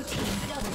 Blue team double